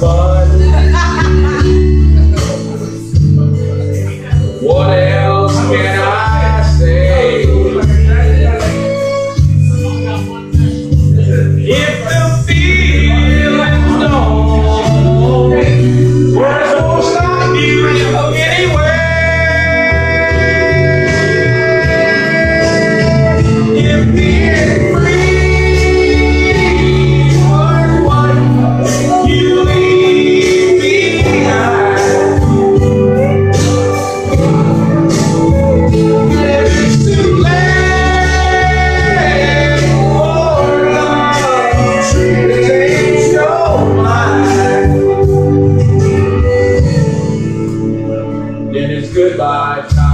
fun. What else can I say? If And it's goodbye time.